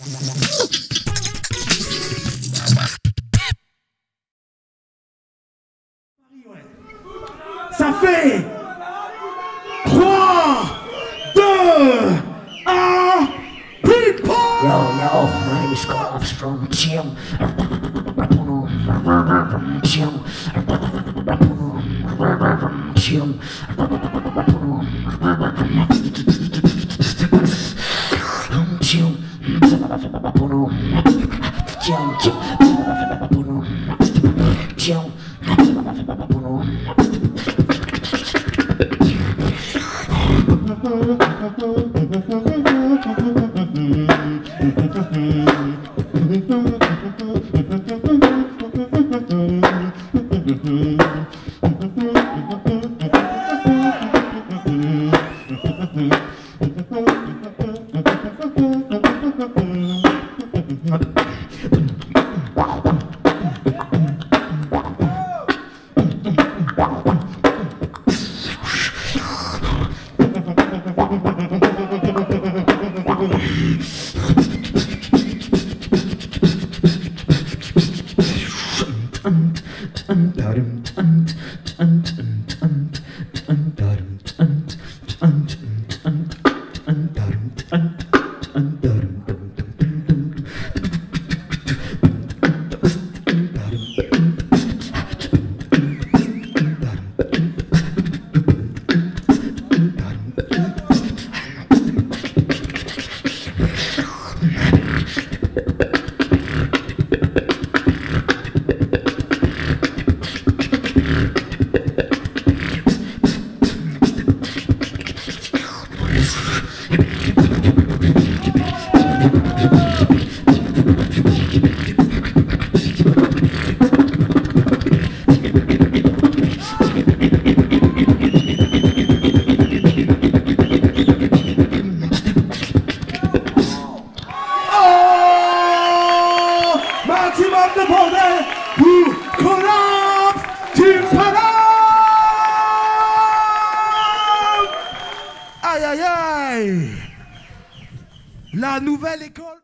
Ça fait 3, 2, 1, people Yo, yo, my name is Colaps from Jim. Jim. Jim. Mm-hmm. Jim. le bordel pour Colombe Team Colombe Aïe aïe aïe. La nouvelle école